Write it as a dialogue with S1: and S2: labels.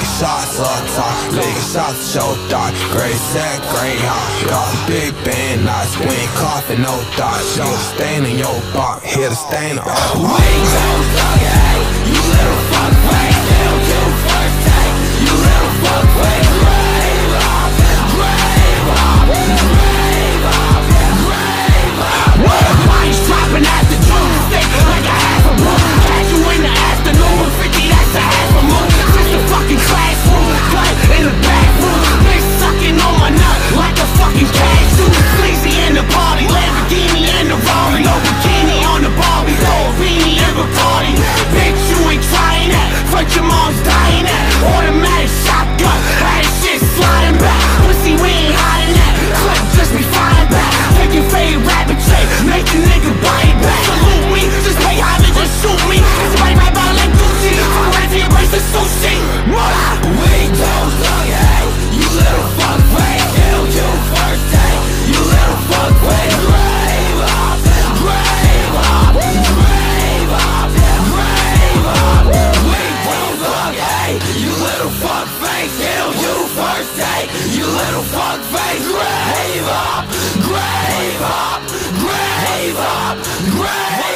S1: rock. Shots up top, lick shots show dark. Gray set, Gravehop. Got big band knots, we ain't coughing no thoughts. Show stain in your box, hit a stain uh, on.
S2: Young faith, gravehop, grave up, gravehop, grave up.